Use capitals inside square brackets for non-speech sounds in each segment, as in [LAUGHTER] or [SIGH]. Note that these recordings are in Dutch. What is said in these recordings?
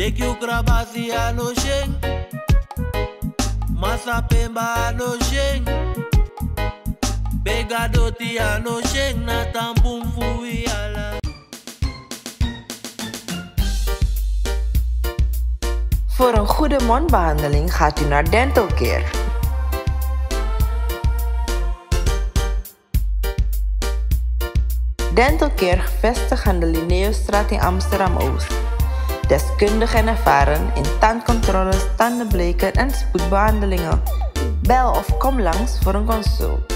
Deki krabasi ano sheng Masa pemba ano sheng Begadoti Na tampum ala Voor een goede mondbehandeling gaat u naar Dental Care. Dental Care gevestigd aan de Linneusstraat in Amsterdam-Oost. Deskundig en ervaren in tandcontroles, tandenbleken en spoedbehandelingen. Bel of kom langs voor een consult.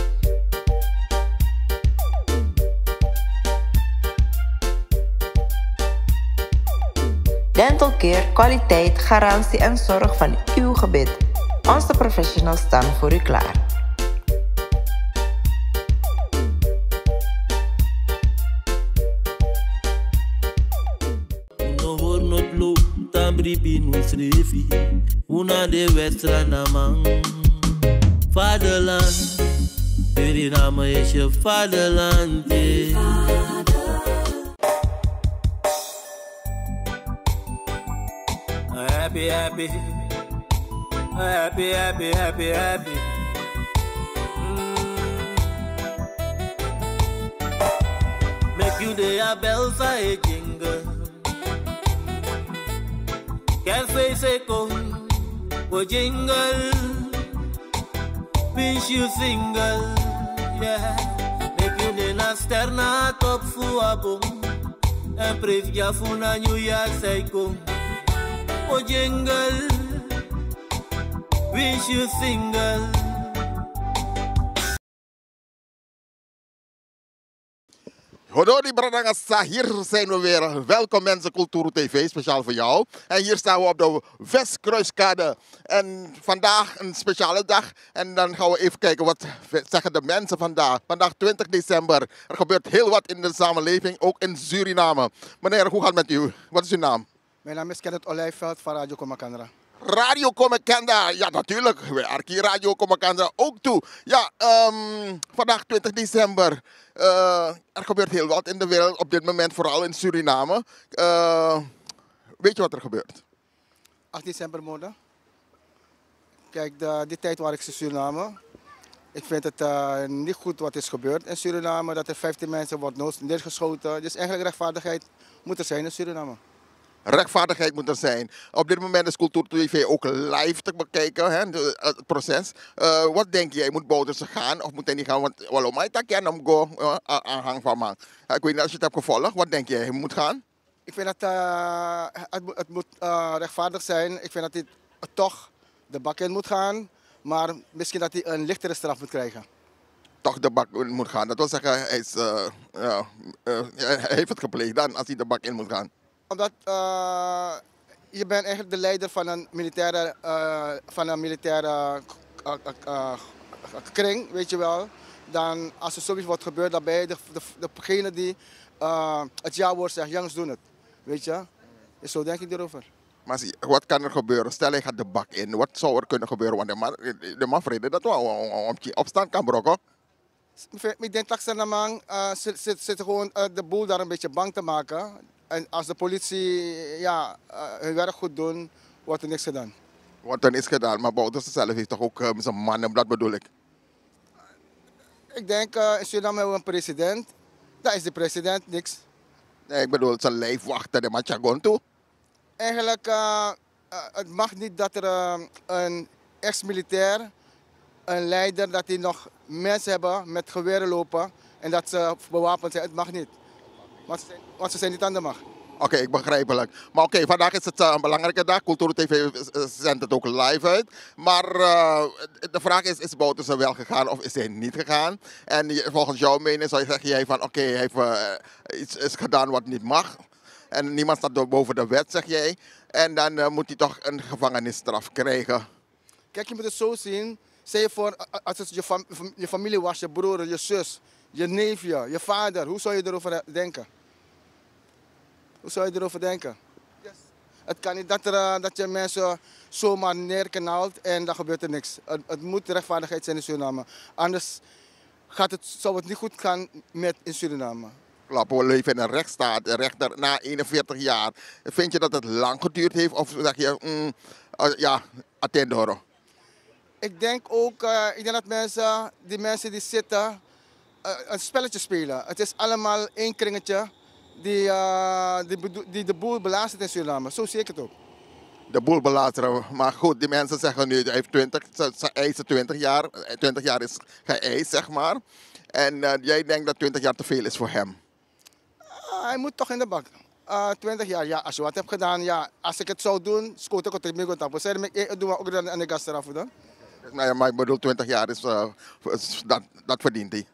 Dental Care, kwaliteit, garantie en zorg van uw gebit. Onze professionals staan voor u klaar. Pinu srefi Una de westra na man? Vaderland Suriname is je vaderland eh. Happy, happy. Happy, happy, happy, happy. Mm. Make you the a bells Careful second, oh jingle, pinch you single, yeah. Make you the then a star na top fuabo, and brave ya funa new year psycho. Oh jingle, pinch you single. Hodori Bradangasa, hier zijn we weer. Welkom mensen, Cultuur TV, speciaal voor jou. En hier staan we op de Westkruiskade. En vandaag een speciale dag. En dan gaan we even kijken wat zeggen de mensen vandaag. Vandaag 20 december. Er gebeurt heel wat in de samenleving, ook in Suriname. Meneer, hoe gaat het met u? Wat is uw naam? Mijn naam is Kenneth Olijveld van Radio Komakandra. Radio Comacanda, ja natuurlijk. We Radio Comacanda ook toe. Ja, ehm, vandaag 20 december. Eh, er gebeurt heel wat in de wereld op dit moment, vooral in Suriname. Eh, weet je wat er gebeurt? 8 december mode. Kijk, de, die tijd waar ik in Suriname. Ik vind het eh, niet goed wat is gebeurd in Suriname. Dat er 15 mensen worden neergeschoten. Dus eigenlijk rechtvaardigheid moet er zijn in Suriname. Rechtvaardigheid moet er zijn. Op dit moment is Cultuur TV ook live te bekijken, hè, de- het proces. Eh, wat denk jij, moet Bouterse gaan of moet hij niet gaan? Want wel, maar ik kan hem go eh, aanhang van man. Ik weet niet als je het hebt gevolgd. Wat denk jij, hij moet gaan? Ik vind dat eh, het, moet- het moet eh, rechtvaardig zijn. Ik vind dat hij toch de bak in moet gaan. Maar misschien dat hij een lichtere straf moet krijgen. toch de bak in moet gaan. Dat wil zeggen, hij, is, eh, ja, eh, hij heeft het gepleegd dan als hij de bak in moet gaan. Omdat eh, je bent eigenlijk de leider van een militaire, eh, van een militaire eh, kring, weet je wel. Dan als er zoiets wordt gebeurd, dan ben je de, de, degene die het ja-woord zegt, jongens doen het. Weet je? Dus zo denk ik erover. Maar zie, wat kan er gebeuren? Stel hij gaat de bak in. Wat zou er kunnen gebeuren? Want de man, de man vrede dat wel om opstand kan brokken. Ik denk dat ze gewoon de boel daar een beetje bang te maken. En als de politie ja, eh, hun werk goed doen, wordt er niks gedaan. Wat dan is gedaan. Maar Bouterse zelf heeft toch ook eh, zijn mannen, dat bedoel ik. Ik denk, eh in Suriname hebben we een president. Daar is de president niks. Nee, ik bedoel, zijn lijfwachten, de Machagon toe. Eigenlijk, eh, het mag niet dat er een ex-militair, een leider, dat die nog mensen hebben met geweren lopen en dat ze bewapend zijn. Het mag niet. Want ze zijn, want ze zijn niet aan de macht. Oké, ik begrijpelijk. Maar oké, vandaag is het eh, een belangrijke dag. Cultuur TV eh, zendt het ook live uit. Maar eh, de vraag is, is Bouterse wel gegaan of is hij niet gegaan? En volgens jouw mening zou je zeggen jij van oké, hij heeft iets is gedaan wat niet mag. En niemand staat boven de wet, zeg jij. En dan moet hij toch een gevangenisstraf krijgen. Kijk, je moet het zo zien. Stel je voor, als het je, fam- je familie was, je broer, je zus, je neefje, je vader. Hoe zou je erover denken? Hoe zou je erover denken? Het kan niet dat, er, eh, dat je mensen zomaar neerknalt en dan gebeurt er niks. Het, het moet rechtvaardigheid zijn in Suriname. Anders gaat het, zou het niet goed gaan met in Suriname. Klopt, we leven in een rechtsstaat. De rechter na 41 jaar. Vind je dat het lang geduurd heeft? Of zeg je, mm, uh, ja, attendoro? Ik denk ook, uh, ik denk dat mensen, die mensen die zitten, een spelletje spelen. Het is allemaal één kringetje die, die, die, de boel belazert in Suriname. Zo zie ik het ook. De boel belazeren. Maar goed, die mensen zeggen nu, hij heeft 20, ze eisen 20 jaar. 20 jaar is geëist, zeg maar. En jij denkt dat 20 jaar te veel is voor hem? hij moet toch in de bak. Uh, 20 jaar, ja, als je wat hebt gedaan, ja, als ik het zou doen, scoot ik het terug mee op. Zeg ik, doe ook dan aan de gas eraf dan. Nou ja, maar ik bedoel, 20 jaar is, dat, dat verdient hij.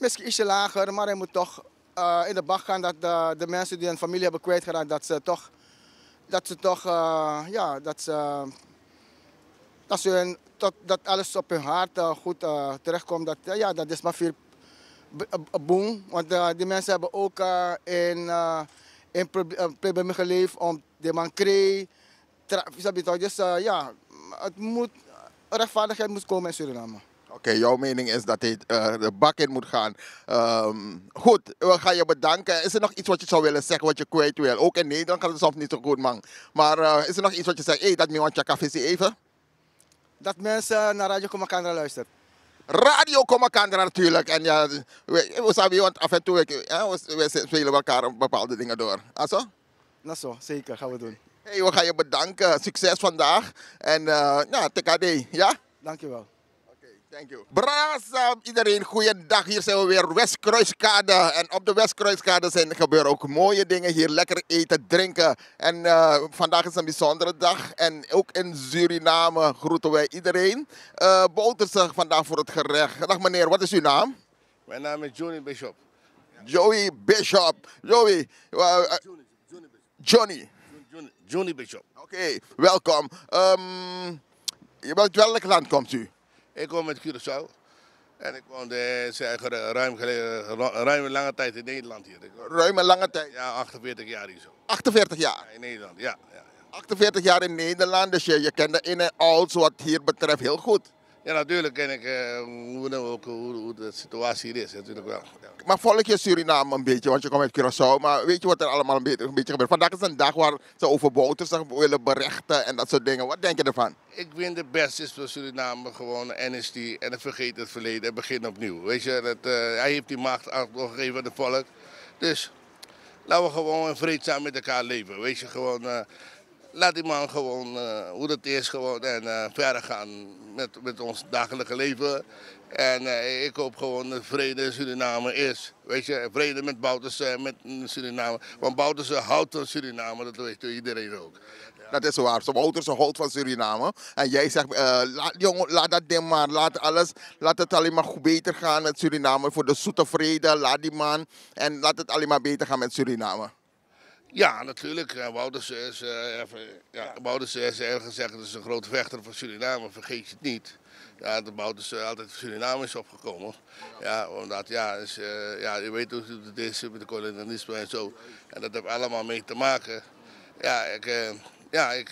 Misschien ietsje lager, maar hij moet toch uh, in de bak gaan dat de, de, mensen die een familie hebben kwijtgeraakt, dat ze toch, dat ze toch, uh, ja, dat ze, dat, ze hun, tot, dat alles op hun hart goed terechtkomt. Dat, ja, dat is maar veel boom. Want die mensen hebben ook in, in problemen geleefd om de man kreeg. Dus ja, het moet, rechtvaardigheid moet komen in Suriname. Oké, okay, jouw mening is dat hij de bak in moet gaan. Um, goed, we gaan je bedanken. Is er nog iets wat je zou willen zeggen, wat je kwijt wil? Ook in Nederland gaat het soms niet zo goed, man. Maar is er nog iets wat je zegt, hé, hey, dat want je café even? Dat mensen naar Radio Commandant luisteren. Radio Komakandra natuurlijk. En ja, we, we sabi, want af en toe ja, we, we spelen elkaar bepaalde dingen door. Aso? Nou zo, zeker, gaan we doen. Hey, we gaan je bedanken. Succes vandaag. En uh, ja, TKD, ja? Dankjewel. Thank you. Iedereen, goeiedag. Hier zijn we weer Westkruiskade. En op de Westkruiskade zijn gebeuren ook mooie dingen hier. Lekker eten, drinken. En uh, vandaag is een bijzondere dag. En ook in Suriname groeten wij iedereen. Uh, Bouterse vandaag voor het gerecht. Dag meneer, wat is uw naam? Mijn naam is Johnny Bishop. Joey Bishop. Joey. Uh, Johnny. Johnny. Johnny, Johnny Bishop. Oké, okay, welkom. Um, uit welk land komt u? Ik kom met Curaçao. En ik woonde zeg, ruim, ruim een lange tijd in Nederland hier. Ruim een lange tijd? Ja, 48 jaar hier zo. 48 jaar? Ja, in Nederland, ja, ja, 48 jaar in Nederland, dus je, je kent de in- en outs wat hier betreft heel goed. Ja, natuurlijk ken ik uh, hoe, ook, hoe, hoe, de situatie hier is. Natuurlijk wel. Ja. Maar volg je Suriname een beetje, want je komt uit Curaçao. Maar weet je wat er allemaal een beetje, een beetje gebeurt? Vandaag is een dag waar ze over booters willen berichten en dat soort dingen. Wat denk je ervan? Ik vind het beste is voor Suriname gewoon amnesty en het vergeet het verleden en begin opnieuw. Weet je, dat, uh, hij heeft die macht gegeven aan het volk. Dus laten we gewoon vreedzaam met elkaar leven. Weet je, gewoon... Uh, laat die man gewoon uh, hoe dat is gewoon en uh, verder gaan met, met ons dagelijke leven. En uh, ik hoop gewoon dat vrede in Suriname is. Weet je, vrede met Bouterse en met Suriname. Want Bouterse houdt van Suriname, dat weet iedereen ook. Dat is waar. Bouterse houdt van Suriname. En jij zegt, laat, jongen, laat dat ding maar. Laat, alles, laat het alleen maar goed beter gaan met Suriname. Voor de zoete vrede, laat die man. En laat het alleen maar beter gaan met Suriname. Ja, natuurlijk. Wouders is, uh, even, ja, Wouders is ergens gezegd, dat is een grote vechter van Suriname, vergeet je het niet. Ja, de Wouders uh, altijd Suriname is opgekomen. Ja, omdat, ja, uh, ja, je weet hoe het is met de kolonialisme en zo. En dat heeft allemaal mee te maken. Ja, ik, ja, ik,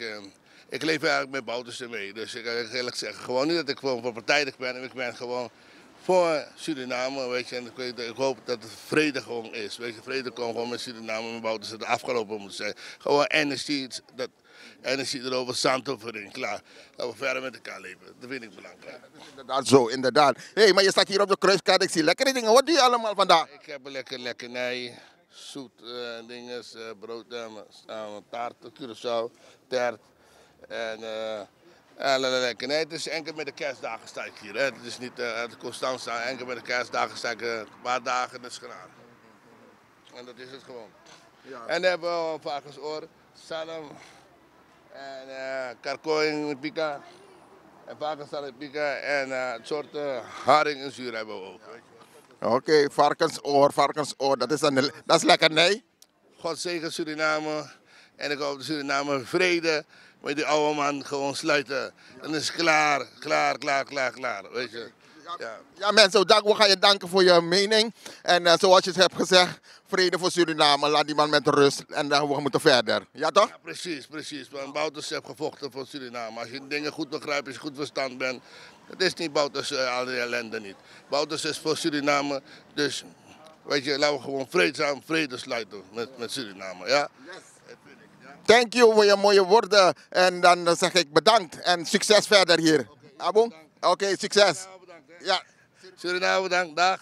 ik leef eigenlijk met Wouders mee. Dus ik kan eerlijk zeggen, gewoon niet dat ik gewoon partijdig ben, ik ben gewoon voor Suriname, weet je. En ik, ik, hoop dat het vrede gewoon is. Weet je, vrede komt gewoon met Suriname en Wouters het afgelopen moet zijn. Gewoon energie, dat energie erover, zandovering, klaar. Dat we verder met elkaar leven. Dat vind ik belangrijk. Ja, dat is inderdaad zo, inderdaad. Hé, hey, maar je staat hier op de kruiskaart, ik zie lekkere dingen. Wat doe je allemaal vandaag? Ik heb lekker lekkernij, zoet uh, dingen, uh, brood, uh, taart, Curaçao, tert en... En lekker. Nee, het is enkel met de kerstdagen sta ik hier. Hè. Het is niet uh, de constant enkel met de kerstdagen sta ik een paar dagen in genade. En dat is het gewoon. Ja. En dan hebben we varkensoor, salm en uh, in pika. En varkenssalm in pika en uh, het soort uh, haring en zuur hebben we ook. Oké, okay, varkensoor, varkensoor, dat is, een, dat is lekker, nee? God zegen Suriname en ik hoop Suriname vrede met die oude man gewoon sluiten. Dan is het klaar, klaar, klaar, klaar, klaar. Weet je. Ja, ja mensen, we gaan je danken voor je mening. En uh, zoals je het hebt gezegd, vrede voor Suriname, laat die man met rust en uh, we moeten verder. Ja toch? Ja, precies, precies. Want Bouters heeft gevochten voor Suriname. Als je dingen goed begrijpt, als je goed verstand bent, het is niet Bouters uh, al die ellende niet. Bouters is voor Suriname, dus weet je, laten we gewoon vreedzaam vrede sluiten met, met Suriname. Ja? Thank you voor je mooie woorden. En dan zeg ik bedankt en succes verder hier. Abo? Oké, succes. Ja. Suriname bedankt, dag.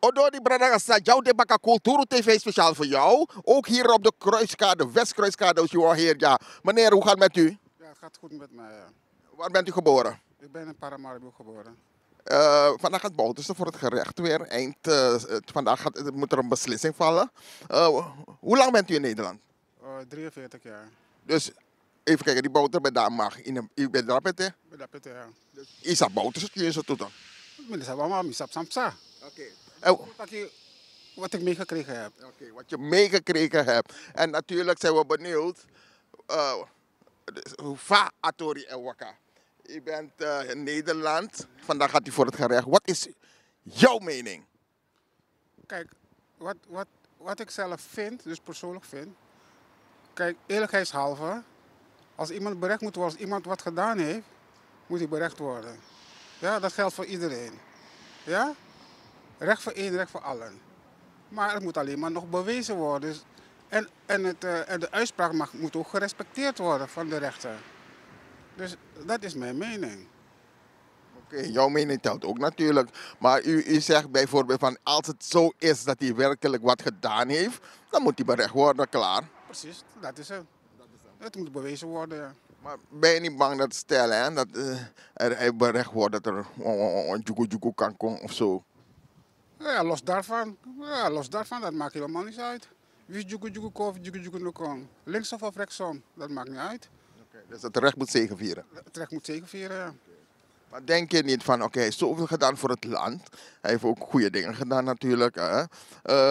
Odori Bradaga sa jou de baka Cultuur TV speciaal voor jou. Ook hier op de Kruiskade, Westkruiskade, als je hier. Ja. Meneer, hoe gaat het met u? Ja, het gaat goed met mij. Ja. Waar bent u geboren? Ik ben in Paramaribo geboren. Uh, vandaag gaat Bouterse voor het gerecht weer. Eind, uh, vandaag gaat, moet er een beslissing vallen. Uh, hoe lang bent u in Nederland? 43 jaar. Dus even kijken, die Bouter bij daar mag. In, bent daar met hè? Bij dat pette, ja. Dus Isa Bouterse, je is het dan? Maar dat is allemaal misap samsa. Oké. Wat ik meegekregen heb. Oké, okay, wat je meegekregen hebt. En natuurlijk zijn we benieuwd. Uh, hoe va Atori en Waka? Je bent uh, in Nederland. Vandaag gaat u voor het gerecht. Wat is jouw mening? Kijk, wat, wat, wat ik zelf vind, dus persoonlijk vind. Kijk, eerlijkheidshalve. Als iemand berecht moet worden, als iemand wat gedaan heeft, moet hij berecht worden. Ja, dat geldt voor iedereen. Ja? Recht voor één, recht voor allen. Maar het moet alleen maar nog bewezen worden. Dus, en, en, het, uh, en de uitspraak mag, moet ook gerespecteerd worden van de rechter. Dus dat is mijn mening. Oké, jouw mening telt ook natuurlijk. Maar u, u zegt bijvoorbeeld van als het zo is dat hij werkelijk wat gedaan heeft, dan moet hij berecht worden, klaar. Precies, dat is het. Het moet bewezen worden, ja. Maar ben je niet bang dat stel hè, dat uh, er berecht wordt dat er een jugu kan komen of zo? Ja, los daarvan. Ja, los daarvan, dat maakt helemaal niet uit. Wie jugu of jugu jugu no kon. Linksom of rechtsom, dat maakt niet uit. Okay, dus het recht moet zegenvieren? Het recht moet zegenvieren, ja. Maar denk je niet van, oké, hij heeft zoveel gedaan voor het land. Hij heeft ook goede dingen gedaan natuurlijk. Hè?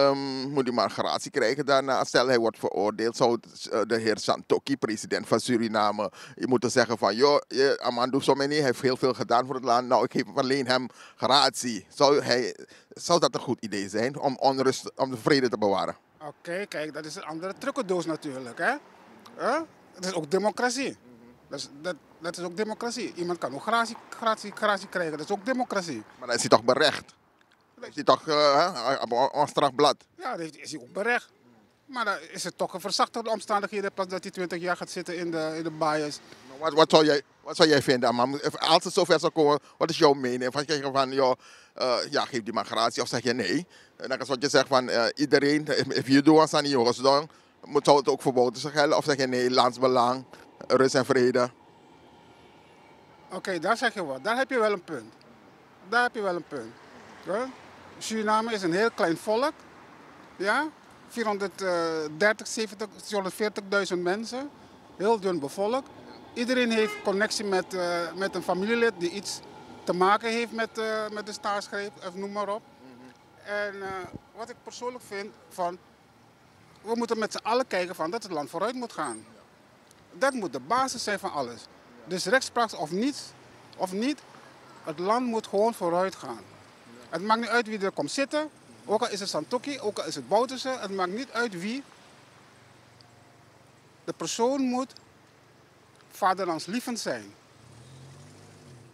Um, moet hij maar gratie krijgen daarna. Stel hij wordt veroordeeld, zou de heer Santoki, president van Suriname, je moeten zeggen van, joh, Amando Someni heeft heel veel gedaan voor het land. Nou, ik geef alleen hem gratie. Zou, hij, zou dat een goed idee zijn om, onrust, om de vrede te bewaren? Oké, kijk, dat is een andere trucendoos natuurlijk. Hè? Het is ook democratie. Dat is, dat, dat is ook democratie. Iemand kan ook gratie, gratie, gratie krijgen, dat is ook democratie. Maar dan is hij toch berecht? Dan is hij toch uh, een strafblad? Ja, dan is hij ook berecht. Maar dan is het toch een verzachte omstandigheden pas dat hij 20 jaar gaat zitten in de, in de bias. Wat, wat, zou jij, wat zou jij vinden, man? Als het zover zou komen, wat is jouw mening? Van, je van, joh, uh, ja, geef die maar gratie of zeg je nee? En dan is wat je zegt van uh, iedereen, if you do aan die jongens doen, moet zou het ook verboden zijn? Of zeg je nee, landsbelang, rust en vrede? Oké, daar zeg je wat. Daar heb je wel een punt. Daar heb je wel een punt. Suriname is een heel klein volk. Ja? 430, 70, 440.000 mensen. Heel dun bevolkt. Iedereen heeft connectie met, uh, met een familielid die iets te maken heeft met, uh, met de staatsgreep, of noem maar op. En uh, wat ik persoonlijk vind, van, we moeten met z'n allen kijken van dat het land vooruit moet gaan. Dat moet de basis zijn van alles. Dus rechtspraak of niet, of niet, het land moet gewoon vooruit gaan. Het maakt niet uit wie er komt zitten, ook al is het Santoki, ook al is het Bouterse, het maakt niet uit wie. De persoon moet vaderlandslievend zijn.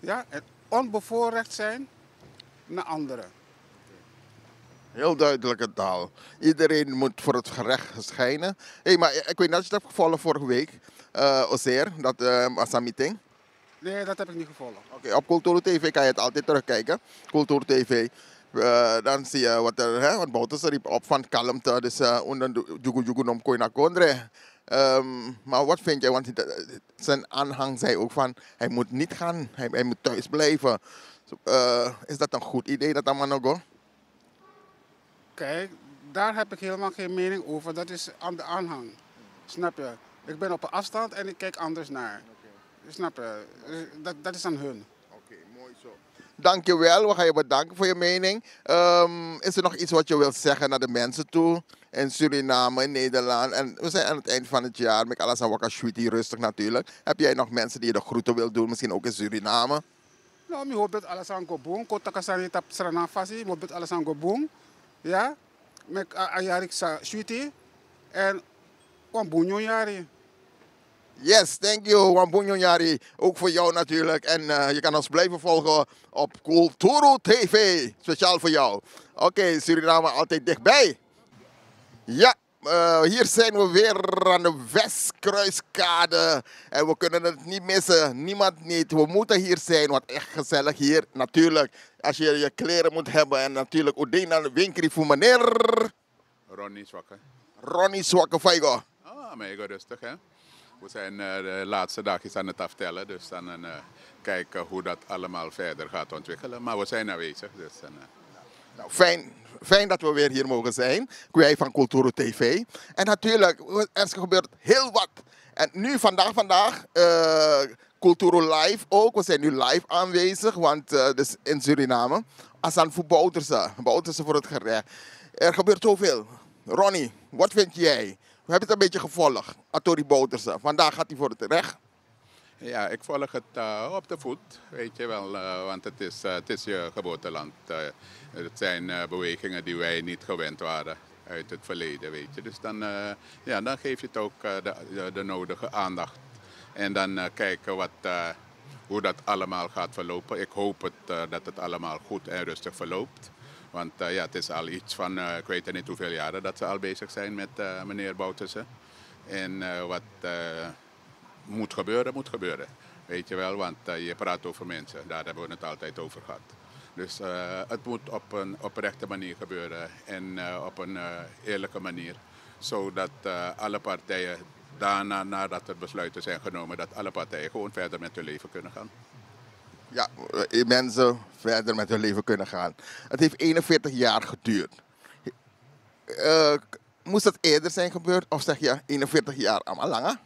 Ja, en onbevoorrecht zijn naar anderen. Heel duidelijke taal. Iedereen moet voor het gerecht schijnen. Hey, maar ik weet niet of je het hebt gevolgd vorige week uh, Oseer, dat uh, een meeting? Nee, dat heb ik niet gevolgd. Oké, okay, op Cultuur TV kan je het altijd terugkijken. Cultuur TV. Uh, dan zie je wat er, hè, want Bouters riep op van kalmte, dus onder jugu jugu nom kooi naar kondre. Um, maar wat vind jij, want zijn aanhang zei ook van, hij moet niet gaan, hij, hij moet thuis blijven. Uh, is dat een goed idee, dat allemaal nog? Kijk, daar heb ik helemaal geen mening over, dat is aan de aanhang. Snap je? Ik ben op een afstand en ik kijk anders naar. Okay. Snap je? Dat, dat is aan hun. Oké, okay, mooi zo. Dankjewel, we gaan je bedanken voor je mening. Um, is er nog iets wat je wilt zeggen naar de mensen toe? In Suriname, in Nederland. En we zijn aan het eind van het jaar met alles aan Wakashuiti, rustig natuurlijk. Heb jij nog mensen die je de groeten wilt doen, misschien ook in Suriname? Nou, ik hoop dat alles aan Gobong. Kotakasani tap Sranafasi, ik hoop dat alles aan Gobong. Ja, met Ayarik. En Wambunyo Yari. Yes, thank you, Wambunyo Yari. Ook voor jou natuurlijk. En eh, je kan ons blijven volgen op Culturo TV. Speciaal voor jou. Oké, Suriname altijd dichtbij. Ja, eh, hier zijn we weer aan de Westkruiskade. En we kunnen het niet missen. Niemand niet. We moeten hier zijn. Wat echt gezellig hier. Natuurlijk, als je je kleren moet hebben. En natuurlijk, Udina de winkel voor meneer Ronnie Zwakke. Ronnie Zwakkevaigo. Ah, mega rustig hè. We zijn eh, de laatste dagjes aan het aftellen, dus dan eh, kijken hoe dat allemaal verder gaat ontwikkelen. Maar we zijn aanwezig, dus... eh, Nou, fijn, fijn dat we weer hier mogen zijn. Wij van Culturo TV. En natuurlijk, er gebeurt heel wat. En nu, vandaag, vandaag, Culturo Live ook. We zijn nu live aanwezig, want eh dus in Suriname. Asan voor Bouterse. Bouterse voor het gerecht. Er gebeurt zoveel. Ronnie, wat vind jij? We hebben het een beetje gevolgd. Atori Bouterse. Vandaag gaat hij voor het recht. Ja, ik volg het eh, op de voet, weet je wel, eh, want het is, het is je geboorteland. Het zijn bewegingen die wij niet gewend waren uit het verleden, weet je. Dus dan, ja, dan geef je het ook de, de nodige aandacht. En dan eh, kijken wat, eh, hoe dat allemaal gaat verlopen. Ik hoop het, eh, dat het allemaal goed en rustig verloopt. Want ja, het is al iets van, ik weet niet hoeveel jaren dat ze al bezig zijn met meneer Bouterse. En wat moet gebeuren, moet gebeuren. Weet je wel, want je praat over mensen, daar hebben we het altijd over gehad. Dus het moet op een oprechte manier gebeuren en op een eerlijke manier. Zodat alle partijen daarna, nadat er besluiten zijn genomen, dat alle partijen gewoon verder met hun leven kunnen gaan. Ja, eh, mensen verder met hun leven kunnen gaan. Het heeft 41 jaar geduurd. Eh, moest dat eerder zijn gebeurd? Of zeg je 41 jaar allemaal langer?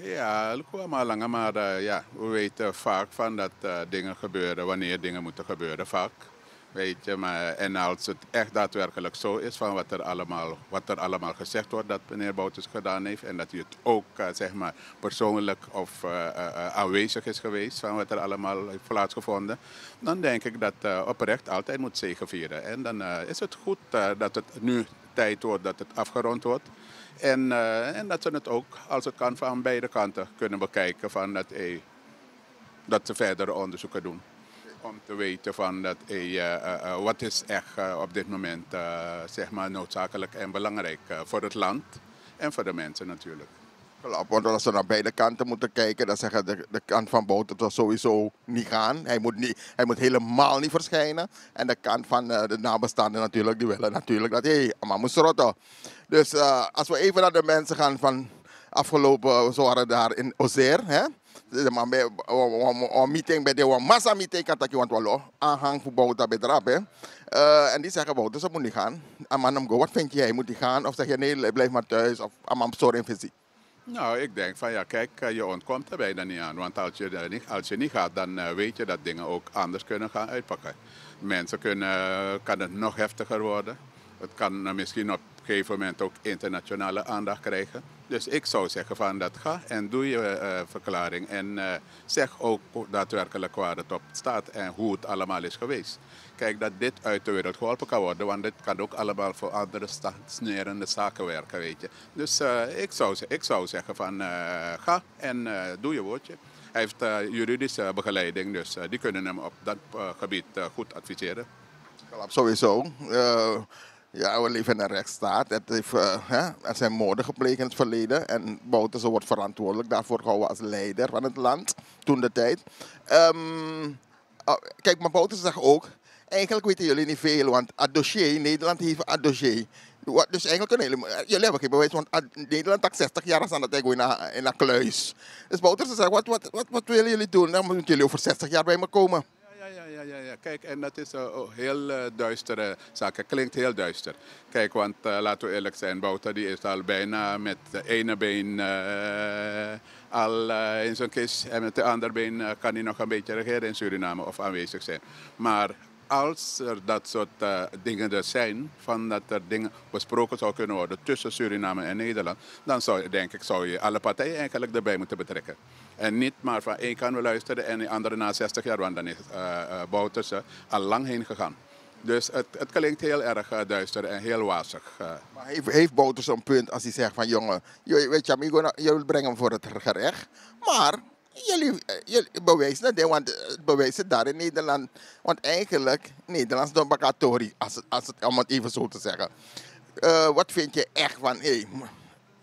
Ja, het kwam al langer, maar eh, ja, we weten vaak van dat dingen gebeuren wanneer dingen moeten gebeuren, vaak. Weet je, maar, en als het echt daadwerkelijk zo is van wat er allemaal, wat er allemaal gezegd wordt dat meneer Bouters gedaan heeft en dat hij het ook eh, zeg maar, persoonlijk of eh, eh, aanwezig is geweest van wat er allemaal heeft plaatsgevonden, dan denk ik dat oprecht altijd moet zegevieren. En dan is het goed dat het nu tijd wordt dat het afgerond wordt. En, en dat ze het ook, als het kan, van beide kanten kunnen bekijken. Van dat, hey, dat ze verdere onderzoeken doen. Om te weten van dat, eh, eh, eh, wat is echt op dit moment zeg maar noodzakelijk en belangrijk voor het land. En voor de mensen natuurlijk. Klopt, want als we naar beide kanten moeten kijken, dan zeggen de, de kant van Bouten toch sowieso niet gaan. Hij moet, niet, hij moet helemaal niet verschijnen. En de kant van de nabestaanden natuurlijk, die willen natuurlijk dat hij allemaal moest rotten. Dus als we even naar de mensen gaan van afgelopen, zo waren daar in Ozer, hè. Een meeting bij de massa meeting kan dat je want aanhang voor Bouten bij drap, hè. Uh, en die zeggen, Bouten, ze moet niet gaan. Go, wat vind jij, moet hij gaan? Of zeg je, nee, blijf maar thuis. Of Amam, sorry in visie. Nou, ik denk van ja, kijk, je ontkomt er bijna niet aan. Want als je, niet, als je niet gaat, dan weet je dat dingen ook anders kunnen gaan uitpakken. Mensen kunnen, kan het nog heftiger worden. Het kan misschien op een gegeven moment ook internationale aandacht krijgen. Dus ik zou zeggen van dat ga en doe je verklaring. En zeg ook daadwerkelijk waar het op staat en hoe het allemaal is geweest. Kijk, dat dit uit de wereld geholpen kan worden. Want dit kan ook allemaal voor andere snerende zaken werken, weet je. Dus ik, zou, ik zou zeggen van ga en doe je woordje. Hij heeft juridische begeleiding, dus die kunnen hem op dat gebied goed adviseren. Sowieso. Ja, we leven in een rechtsstaat. Het heeft, hè, er zijn moorden gepleegd in het verleden. En Bouterse wordt verantwoordelijk daarvoor gehouden als leider van het land, toen de tijd. Um, kijk, maar Bouterse zegt ook eigenlijk weten jullie niet veel, want het dossier, Nederland heeft een dossier. Dus eigenlijk kunnen jullie, jullie hebben geen bewijs, want Nederland heeft 60 jaar aan het in een, in een kluis. Dus Bouters zegt, wat, wat, wat, wat willen jullie doen? Dan moeten jullie over 60 jaar bij me komen. Ja, ja. Kijk, en dat is een uh, heel uh, duistere zaak. Klinkt heel duister. Kijk, want uh, laten we eerlijk zijn, Bouter die is al bijna met de ene been al in zijn kist en met de andere been kan hij nog een beetje regeren in Suriname of aanwezig zijn. Maar als er dat soort uh, dingen er zijn, van dat er dingen besproken zou kunnen worden tussen Suriname en Nederland, dan zou, denk ik, zou je alle partijen eigenlijk erbij moeten betrekken. En niet maar van één kan we luisteren en de andere na 60 jaar, want dan is uh, al lang heen gegaan. Dus het, het klinkt heel erg eh, duister en heel wazig. eh. Maar heeft, heeft Bouters een punt als hij zegt van jongen, je, weet je, nou, jullie brengen hem voor het gerecht. Maar jullie, eh, bewijzen het, hè, want eh, bewijzen daar in Nederland. Want eigenlijk, Nederlands Tory, als, het- als het, om het even zo te zeggen. Eh, wat vind je echt van, hé, hey,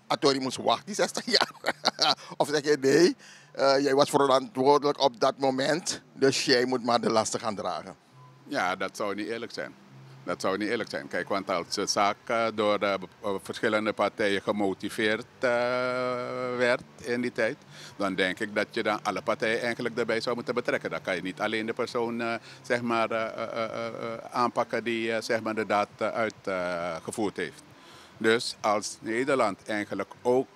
Atori moest wachten, die 60 jaar? [LAUGHS] of zeg je nee, jij was verantwoordelijk op dat moment, dus jij moet maar de lasten gaan dragen. Ja, dat zou niet eerlijk zijn. Dat zou niet eerlijk zijn. Kijk, want als de zaak eh, door eh, eh, verschillende partijen gemotiveerd werd in die tijd, dan denk ik dat je dan alle partijen eigenlijk daarbij zou moeten betrekken. Dan kan je niet alleen de persoon zeg maar, aanpakken die zeg maar de daad uitgevoerd heeft. Dus als Nederland eigenlijk ook,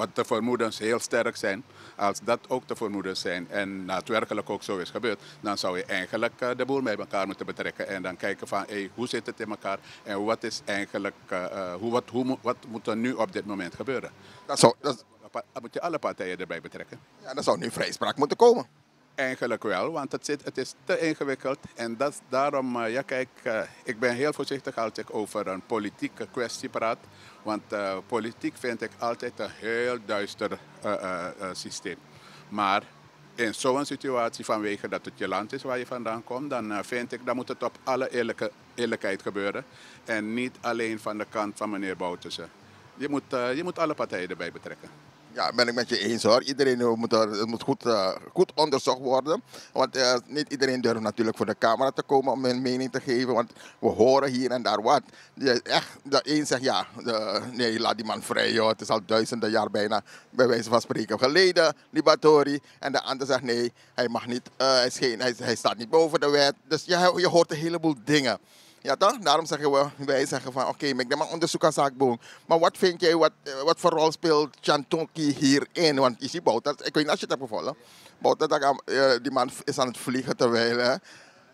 wat de vermoedens heel sterk zijn, als dat ook de vermoedens zijn en daadwerkelijk ook zo is gebeurd, dan zou je eigenlijk eh, de boel bij elkaar moeten betrekken en dan kijken van hey, hoe zit het in elkaar en wat is eigenlijk, eh, eh, hoe, wat, hoe, wat moet er nu op dit moment gebeuren. Dat zou, dat, Dan moet je alle partijen erbij betrekken. ja, dan zou nu vrijspraak moeten komen. Eigenlijk wel, want het, zit, het is te ingewikkeld. En dat, is daarom, eh, ja kijk, eh, ik ben heel voorzichtig als ik over een politieke kwestie praat. Want eh, politiek vind ik altijd een heel duister systeem. Maar in zo'n situatie, vanwege dat het je land is waar je vandaan komt, dan vind ik dat moet het op alle eerlijke, eerlijkheid gebeuren. En niet alleen van de kant van meneer Boutersen. Je moet, je moet alle partijen erbij betrekken. Ja, ben ik met je eens hoor. Iedereen eh, moet, er, het moet goed, eh, goed onderzocht worden. Want eh, niet iedereen durft natuurlijk voor de camera te komen om hun mening te geven. Want we horen hier en daar wat. Die echt, de een zegt ja, de, nee, laat die man vrij joh. Het is al duizenden jaar bijna, bij wijze van spreken, geleden, Libatori. En de ander zegt nee, hij mag niet, hij, is geen, hij, hij staat niet boven de wet. Dus je, je hoort een heleboel dingen. Ja toch? Daarom zeggen we, wij zeggen van oké, maar ik maar onderzoek aan zaakboom. Maar wat vind jij, wat, eh, wat voor rol speelt Chantonki hierin? Want je ziet ik weet niet als je het hebt gevolgd. Aan- eh, die man is aan het vliegen terwijl... hè.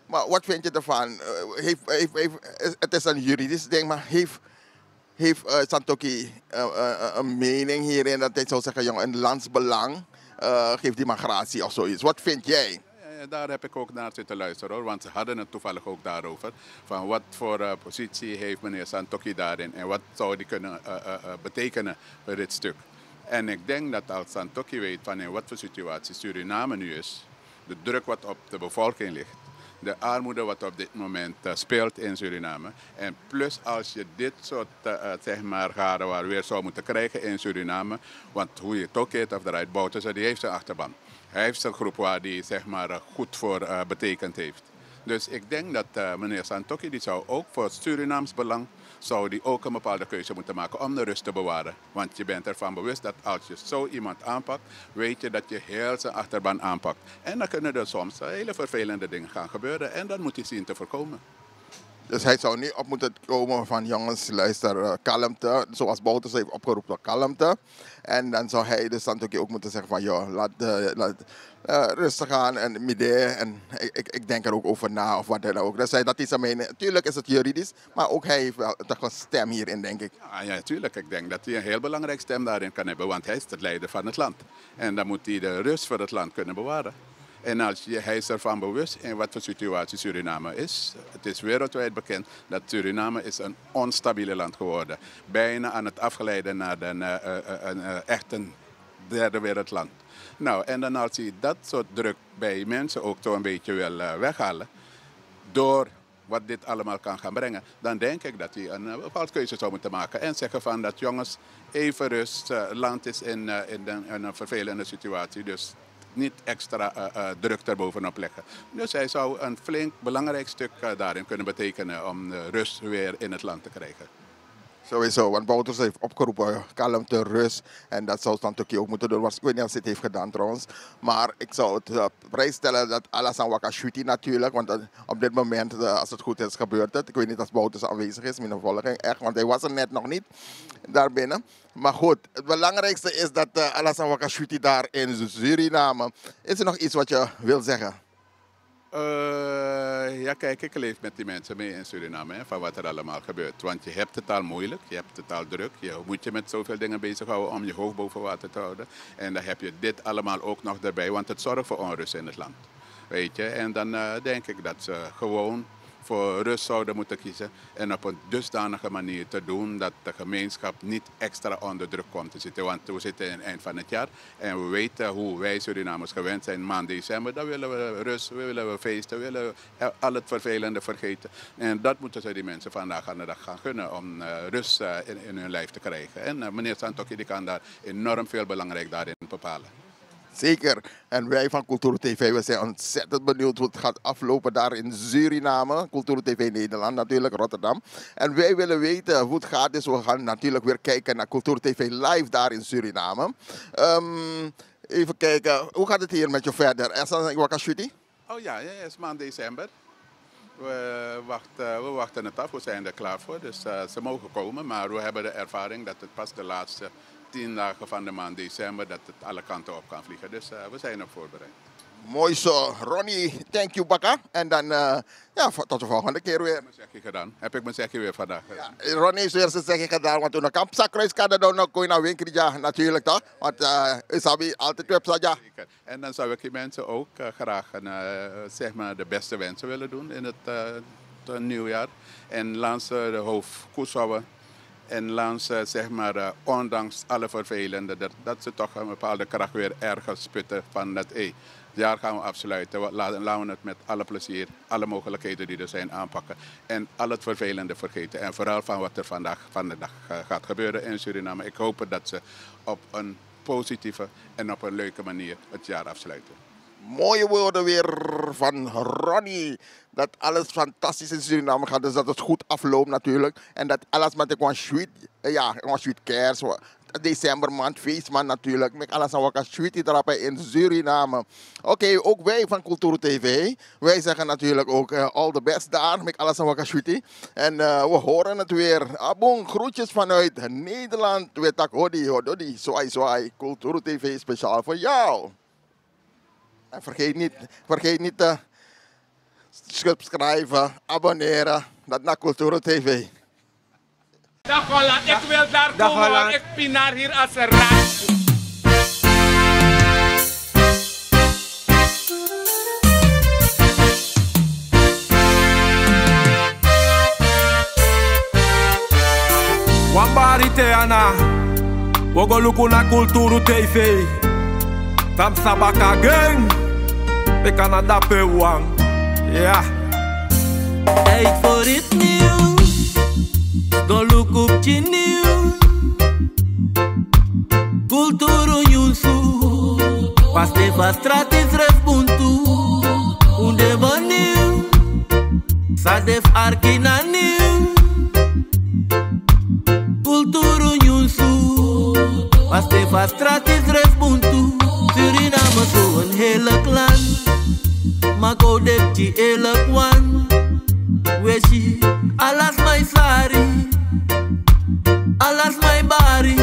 Maar wat vind je ervan? Eh, heeft, heeft, het is een juridisch ding, maar heeft, heeft eh, Santoki een mening hierin dat hij zou zeggen, jongen, in landsbelang geeft die maar gratie of zoiets. Wat vind jij? Ja, daar heb ik ook naar zitten luisteren hoor, want ze hadden het toevallig ook daarover. Van wat voor eh, positie heeft meneer Santoki daarin en wat zou die kunnen eh, eh, eh, betekenen voor dit stuk. En ik denk dat als Santoki weet van in wat voor situatie Suriname nu is, de druk wat op de bevolking ligt, de armoede wat op dit moment eh, speelt in Suriname. En plus als je dit soort eh, eh, zeg maar, garen waar weer zou moeten krijgen in Suriname. Want hoe je het ook keert of eruit bouwt, is, die heeft zijn achterban. Hij heeft zijn groep waar hij zeg maar, eh, goed voor eh, betekend heeft. Dus ik denk dat eh, meneer Santoki die zou ook voor Surinaams belang zou die ook een bepaalde keuze moeten maken om de rust te bewaren. Want je bent ervan bewust dat als je zo iemand aanpakt, weet je dat je heel zijn achterban aanpakt. En dan kunnen er soms hele vervelende dingen gaan gebeuren en dat moet je zien te voorkomen. Dus hij zou niet op moeten komen van jongens, luister, eh, kalmte. Zoals Bouters heeft opgeroepen, kalmte. En dan zou hij dus dan ook moeten zeggen van joh, laat, eh, rustig aan en midden. En ik, ik, denk er ook over na of wat dan ook. Dus hij, dat is mening. Tuurlijk is het juridisch, maar ook hij heeft wel toch een stem hierin, denk ik. Ja, ja, tuurlijk. Ik denk dat hij een heel belangrijk stem daarin kan hebben, want hij is de leider van het land. En dan moet hij de rust voor het land kunnen bewaren. En als je, hij is ervan bewust in wat voor situatie Suriname is. Het is wereldwijd bekend dat Suriname is een onstabiele land geworden. Bijna aan het afgeleiden naar een, eh, eh, eh, een, echt een derde wereldland. Nou, en dan als hij dat soort druk bij mensen ook zo een beetje wil weghalen, door wat dit allemaal kan gaan brengen, dan denk ik dat hij een bepaalde keuze zou moeten maken. En zeggen van dat jongens, even rust, land is in, in een vervelende situatie, dus niet extra eh, eh, druk erbovenop leggen. Dus hij zou een flink belangrijk stuk eh, daarin kunnen betekenen om rust weer in het land te krijgen. Sowieso, want Bouters heeft opgeroepen kalmte, rust. En dat zou Santoki ook moeten doen. Ik weet niet of hij het heeft gedaan trouwens. Maar ik zou het uh, prijsstellen dat Alassane Wakashuti natuurlijk. Want eh, op dit moment, eh, als het goed is, gebeurt het. Ik weet niet of Bouters aanwezig is, mijn volging. Echt, want hij was er net nog niet daarbinnen. Maar goed, het belangrijkste is dat uh, Alassane Wakashuti daar in Suriname. Is er nog iets wat je wil zeggen? Eh, ja, kijk, ik leef met die mensen mee in Suriname, hè, van wat er allemaal gebeurt. Want je hebt het al moeilijk, je hebt het al druk. Je moet je met zoveel dingen bezighouden om je hoofd boven water te houden. En dan heb je dit allemaal ook nog erbij, want het zorgt voor onrust in het land. Weet je, en dan eh, denk ik dat ze gewoon voor rust zouden moeten kiezen. En op een dusdanige manier te doen dat de gemeenschap niet extra onder druk komt te zitten. Want we zitten in het eind van het jaar en we weten hoe wij Surinamers gewend zijn. Maand december, dan willen we rust, we willen we feesten, willen al het vervelende vergeten. En dat moeten ze die mensen vandaag aan de dag gaan gunnen om uh, rust uh, in, hun lijf te krijgen. En uh, meneer Santoki die kan daar enorm veel belangrijk daarin bepalen. Zeker. En wij van Cultuur TV, we zijn ontzettend benieuwd hoe het gaat aflopen daar in Suriname. Cultuur TV Nederland, natuurlijk Rotterdam. En wij willen weten hoe het gaat. Dus we gaan natuurlijk weer kijken naar Cultuur TV live daar in Suriname. Um, even kijken, hoe gaat het hier met je verder? Is dat een wakashuti? Oh ja, ja, het is maand december. We wachten, we wachten het af, we zijn er klaar voor. Dus uh, ze mogen komen, maar we hebben de ervaring dat het pas de laatste tien dagen van de maand december dat het alle kanten op kan vliegen. Dus uh, we zijn op voorbereid. Mooi zo. Ronnie, thank you Bakka. En dan uh, ja, tot de volgende keer weer. Heb ik mijn zegje gedaan. Heb ik mijn zegje weer vandaag gedaan. Ja, Ronnie heeft weer zijn zegje gedaan. Want toen een kampzakruis kan dan nog kon je naar winkel natuurlijk toch. Want uh, is altijd website ja. En dan zou ik die mensen ook uh, graag een, zeg maar de beste wensen willen doen in het nieuwjaar. En langs de hoofd Koesouwen en langs, zeg maar, uh, ondanks alle vervelende, dat, dat ze toch een bepaalde kracht weer ergens sputten van dat, het jaar gaan we afsluiten. Laten, laten we het met alle plezier, alle mogelijkheden die er zijn aanpakken. En al het vervelende vergeten. En vooral van wat er vandaag van de dag uh, gaat gebeuren in Suriname. Ik hoop dat ze op een positieve en op een leuke manier het jaar afsluiten. Mooie woorden weer van Ronnie. Dat alles fantastisch in Suriname gaat. Dus dat het goed afloopt natuurlijk. En dat alles met een sweet, ja, een sweet kerst. Decembermaand, feestmaand natuurlijk. Met alles aan wat sweet erappen in Suriname. Oké, okay, ook wij van Cultuur TV. Wij zeggen natuurlijk ook uh, all the best daar. Met alles aan wat sweet. En uh, we horen het weer. Abong, groetjes vanuit Nederland. We tak hodi, hodi, zwaai, zwaai. Cultuur TV speciaal voor jou. En vergeet niet, vergeet niet te subscriben, abonneren. Dat naar Cultuur TV. Dag Holland, ik wil daar Dag komen, want ik pinaar hier als een raad. Wambari Teana, Wogo luku na Cultuur TV. Tam sabaka gang, we kan dape wang, ja. Tijd voor het nieuws, go look up je nieuws. Cultuur nyusu, pas de vastrat is respuntu. Unde baniu, sa def arkina nieuw. Cultuur nyusu, pas go empty the elect one. Where she, I lost my sorry, I lost my body,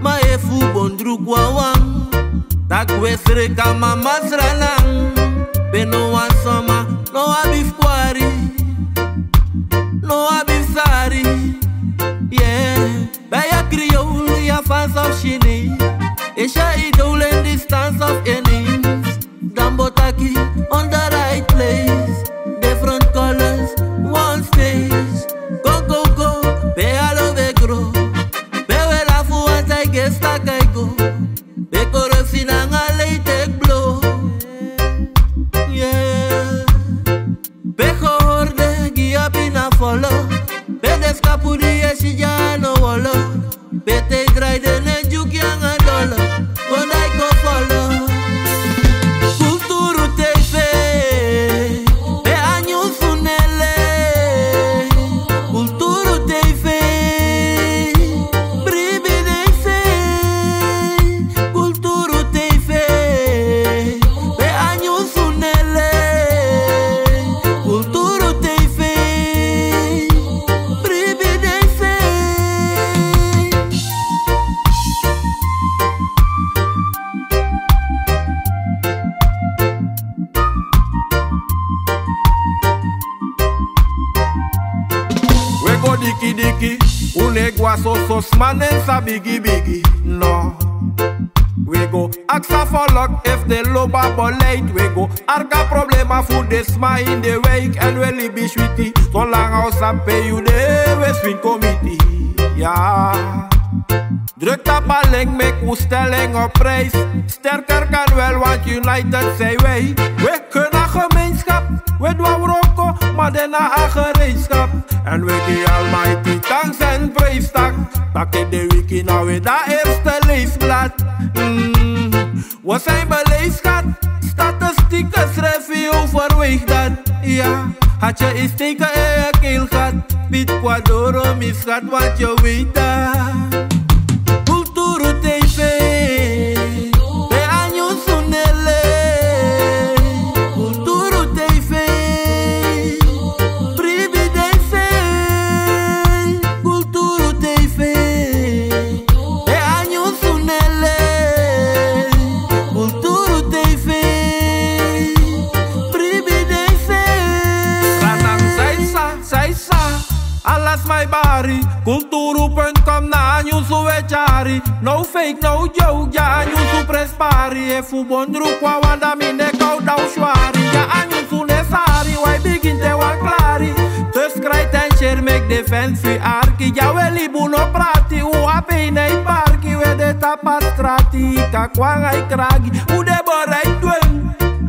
my efu bondruk wawang. Tak wesre ka mama pay you de committee. Ja. Druk op alleen met op prijs. Sterker kan wel, want United zijn wij. We kunnen gemeenschap, we doen roko, maar daarna een gereedschap. En we geven almighty thanks en praise tak. Tak in de wiki nou weer dat eerste leesblad. Mm, we zijn beleefd. Statistieken schrijf je overweeg dat. Ja, had je eens steken in je keel gehad. Piet Quadoro misgaat, wat je weet tari Kulturu pentru că am na njusu večari No fake, no joke, ja njusu prespari E fu bondru kwa wanda mine kau dau șoari Ja a njusu ne sari, wai bigin te wan clari Te scrai ten share make defense fi arki Ja veli buno prati, ua peinei parki Vede tapastrati, ca quang ai u de borei duengi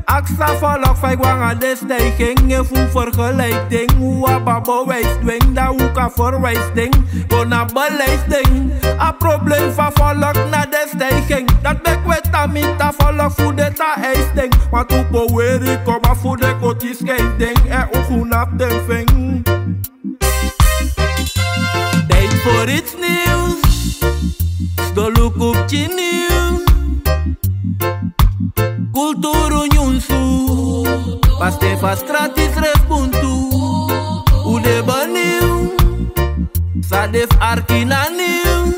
Aksa volk vijf wangen de stijging En voel vergelijking Hoe a babo wijs dwing Da hoe ka verwijs ding. Bona beleid ding. A probleem van volk na de stijging Dat bek wet a mita volk Voel de ta eis ding. Want hoe power ik kom a voel de kotie schijf ding. En hoe goed op den ving Tijd voor iets nieuws. Sto look op je nieuws Cultură un Paste fas gratis răspund tu. Ude baniu Sadef arkinaniu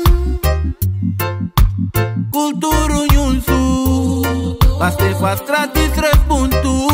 Cultură un Paste fas gratis răspund tu.